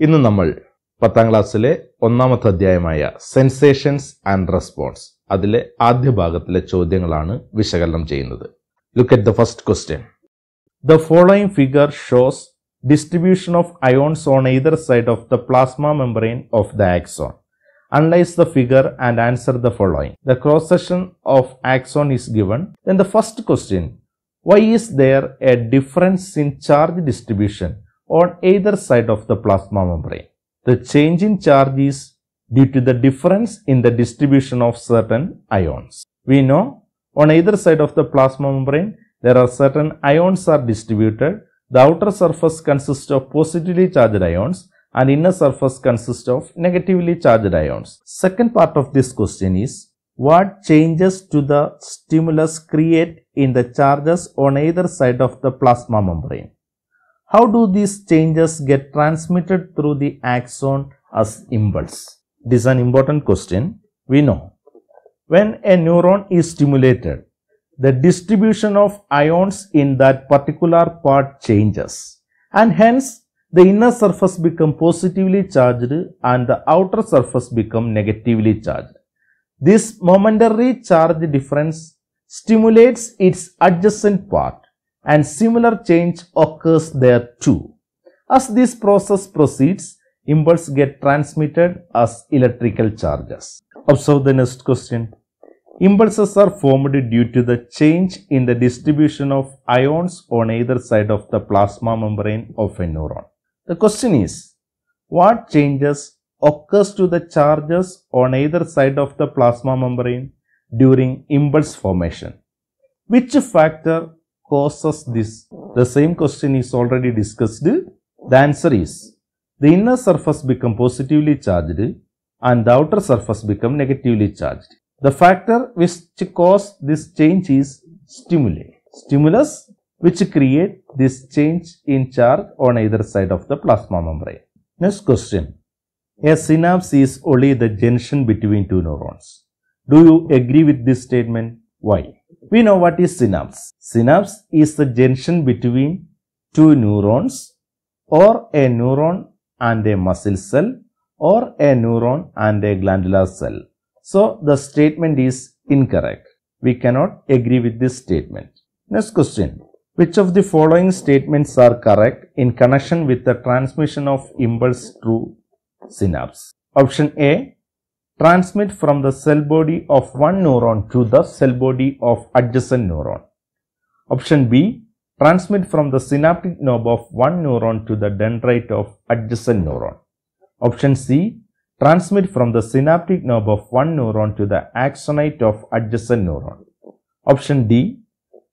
ഇന്ന് നമ്മൾ പത്താം ക്ലാസ്സിലെ ഒന്നാമത്തെ അധ്യായമായ സെൻസേഷൻസ് ആൻഡ് റെസ്പോൺസ് അതിലെ ആദ്യ ഭാഗത്തിലെ ചോദ്യങ്ങളാണ് വിശകലനം ചെയ്യുന്നത്. Look at the first question the following figure shows distribution of ions on either side of the plasma membrane of the axon Analyze the figure and answer the following. The cross section of axon is given Then the first question, why is there a difference in charge distribution on either side of the plasma membrane? The change in charge is due to the difference in the distribution of certain ions. We know on either side of the plasma membrane there are certain ions are distributed. The outer surface consists of positively charged ions and inner surface consists of negatively charged ions. Second part of this question is what changes to the stimulus create in the charges on either side of the plasma membrane? How do these changes get transmitted through the axon as impulse? This is an important question. We know when a neuron is stimulated, the distribution of ions in that particular part changes and hence the inner surface become positively charged and the outer surface become negatively charged. This momentary charge difference stimulates its adjacent part and similar change occurs there too. As this process proceeds, impulse get transmitted as electrical charges. Observe the next question. Impulses are formed due to the change in the distribution of ions on either side of the plasma membrane of a neuron. The question is, what changes occurs to the charges on either side of the plasma membrane during impulse formation? Which factor causes this? The same question is already discussed. The answer is, the inner surface become positively charged and the outer surface become negatively charged. The factor which cause this change is stimuli. Stimulus which create this change in charge on either side of the plasma membrane. Next question. A synapse is only the junction between two neurons. Do you agree with this statement? Why? We know what is synapse. Synapse is the junction between two neurons or a neuron and a muscle cell or a neuron and a glandular cell. So the statement is incorrect. We cannot agree with this statement. Next question. Which of the following statements are correct in connection with the transmission of impulse through synapse? Option A. Transmit from the cell body of one neuron to the cell body of adjacent neuron. Option B. Transmit from the synaptic knob of one neuron to the dendrite of adjacent neuron. Option C. Transmit from the synaptic knob of one neuron to the axonite of adjacent neuron. Option D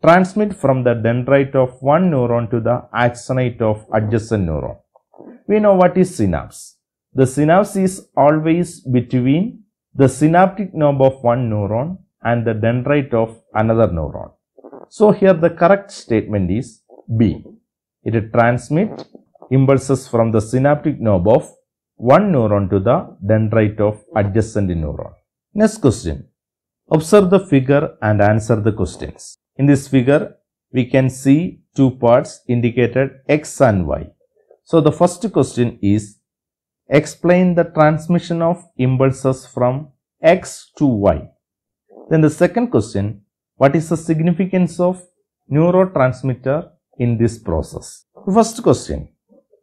transmit from the dendrite of one neuron to the axonite of adjacent neuron. We know what is synapse. The synapse is always between the synaptic knob of one neuron and the dendrite of another neuron. So here the correct statement is B. It transmit impulses from the synaptic knob of one neuron to the dendrite of adjacent neuron. Next question. Observe the figure and answer the questions. In this figure, we can see two parts indicated X and Y. So the first question is, explain the transmission of impulses from X to Y. Then the second question, what is the significance of neurotransmitter in this process? First question,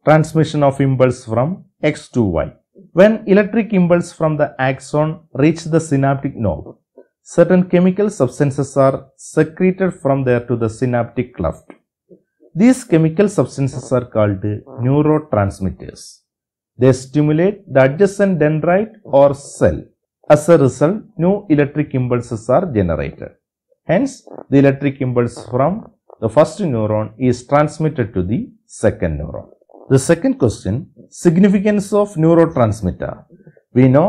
transmission of impulse from X to Y. When electric impulse from the axon reach the synaptic knob, certain chemical substances are secreted from there to the synaptic cleft. These chemical substances are called neurotransmitters. They stimulate the adjacent dendrite or cell. As a result, new electric impulses are generated. Hence, the electric impulse from the first neuron is transmitted to the second neuron. The second question, significance of neurotransmitter. We know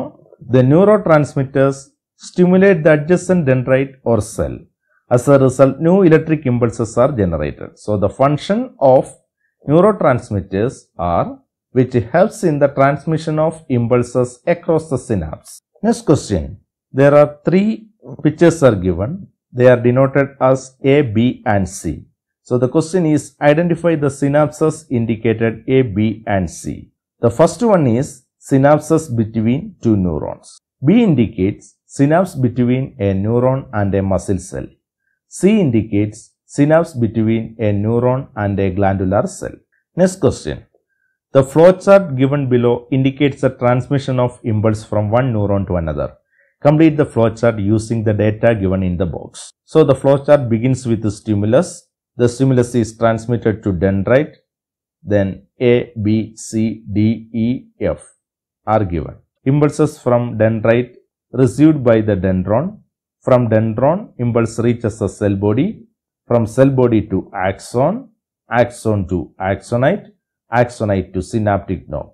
the neurotransmitters stimulate the adjacent dendrite or cell. As a result, new electric impulses are generated. So, the function of neurotransmitters are which helps in the transmission of impulses across the synapse. Next question. There are three pictures are given. They are denoted as A, B and C. So, the question is identify the synapses indicated A, B and C. The first one is synapses between two neurons. B indicates synapse between a neuron and a muscle cell. C indicates synapse between a neuron and a glandular cell. Next question. The flowchart given below indicates the transmission of impulse from one neuron to another. Complete the flowchart using the data given in the box. So the flowchart begins with the stimulus. The stimulus is transmitted to dendrite. Then A, B, C, D, E, F are given. Impulses from dendrite received by the dendron. From dendron, impulse reaches the cell body. From cell body to axon, axon to axonite, axonite to synaptic knob.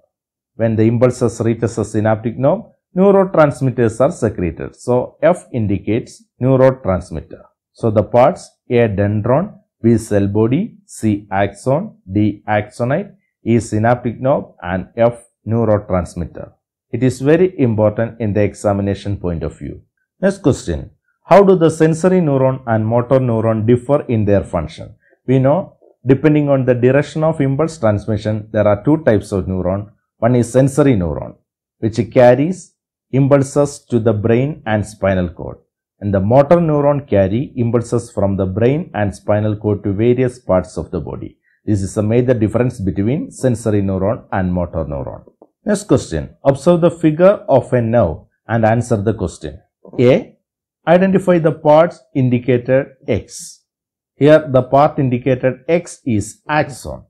When the impulses reaches the synaptic knob, neurotransmitters are secreted. So F indicates neurotransmitter. So the parts A dendron, B cell body, C axon, D axonite, E synaptic knob and F neurotransmitter. It is very important in the examination point of view. Next question. How do the sensory neuron and motor neuron differ in their function? We know depending on the direction of impulse transmission, there are two types of neuron. One is sensory neuron, which carries impulses to the brain and spinal cord. And the motor neuron carry impulses from the brain and spinal cord to various parts of the body. This is a major difference between sensory neuron and motor neuron. Next question. Observe the figure of a nerve and answer the question. A. Identify the parts indicated X. Here the part indicated X is axon.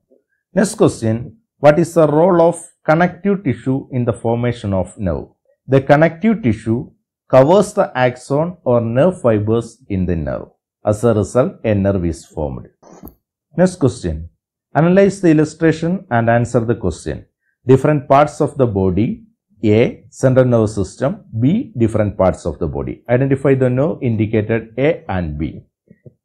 Next question. What is the role of connective tissue in the formation of nerve? The connective tissue covers the axon or nerve fibers in the nerve. As a result, a nerve is formed. Next question. Analyze the illustration and answer the question. Different parts of the body. A. Central nervous system. B. Different parts of the body. Identify the nerve indicated A and B.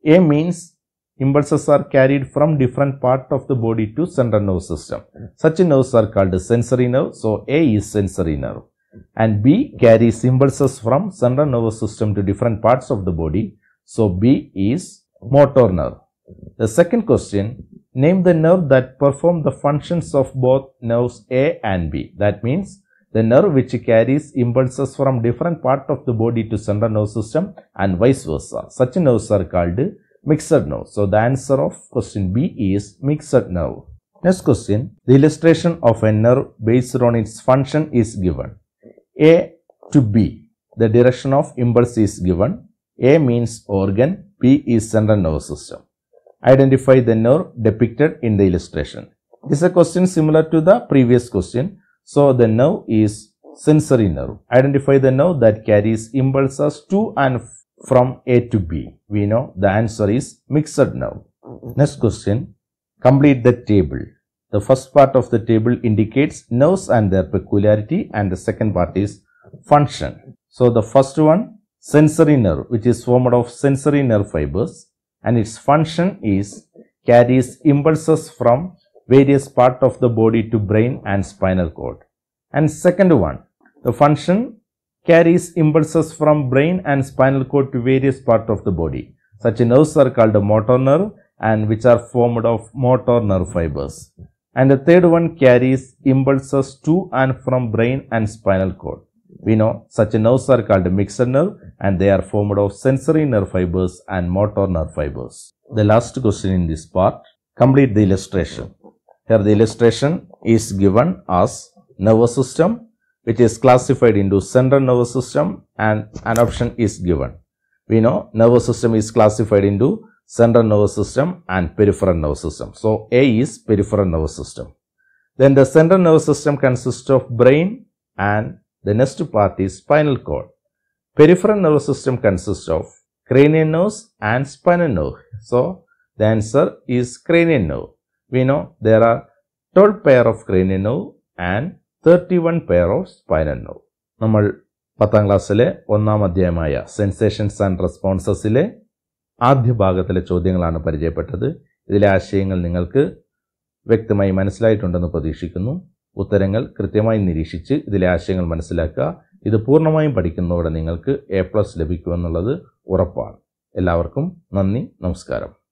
A means impulses are carried from different part of the body to central nervous system. Such nerves are called sensory nerve. So A is sensory nerve. And B carries impulses from central nervous system to different parts of the body. So B is motor nerve. The second question, name the nerve that perform the functions of both nerves A and B. That means the nerve which carries impulses from different part of the body to central nervous system and vice versa. Such nerves are called mixed nerve. So the answer of question B is mixed nerve. Next question, the illustration of a nerve based on its function is given. A to B, the direction of impulse is given. A means organ, B is central nervous system. Identify the nerve depicted in the illustration. This is a question similar to the previous question. So the nerve is sensory nerve. Identify the nerve that carries impulses to and from A to B. We know the answer is mixed nerve. Next question. Complete the table. The first part of the table indicates nerves and their peculiarity and the second part is function. So the first one sensory nerve which is formed of sensory nerve fibers and its function is carries impulses from various part of the body to brain and spinal cord. And second one the function carries impulses from brain and spinal cord to various parts of the body. Such nerves are called motor nerve and which are formed of motor nerve fibers and the third one carries impulses to and from brain and spinal cord. We know such nerves are called mixed nerve and they are formed of sensory nerve fibers and motor nerve fibers. The last question in this part, complete the illustration. Here the illustration is given as nervous system which is classified into central nervous system and an option is given. We know nervous system is classified into central nervous system and peripheral nervous system. So A is peripheral nervous system. Then the central nervous system consists of brain and the next part is spinal cord. Peripheral nervous system consists of cranial nerves and spinal nerve. So the answer is cranial nerve. We know there are 12 pair of cranial nerve and 31 pair of spinal nerve നമ്മൾ പത്താം ക്ലാസ്സിലെ ഒന്നാം അധ്യായമായ sensations and റെസ്പോൺസസിലെ ആദ്യ ഭാഗത്തിലെ ചോദ്യങ്ങളാണ് പരിചയപ്പെട്ടത്. ഇതിലെ ആശയങ്ങൾ നിങ്ങൾക്ക് വ്യക്തമായി മനസ്സിലായിട്ടുണ്ടെന്ന് പ്രതീക്ഷിക്കുന്നു. ഉത്തരങ്ങൾ കൃത്യമായി നിരീക്ഷിച്ച് ഇതിലെ ആശയങ്ങൾ മനസ്സിലാക്കുക. ഇത് പൂർണമായും പഠിക്കുന്നതോടെ നിങ്ങൾക്ക് എ പ്ലസ് ലഭിക്കുമെന്നുള്ളത് ഉറപ്പാണ്. എല്ലാവർക്കും നന്ദി നമസ്കാരം.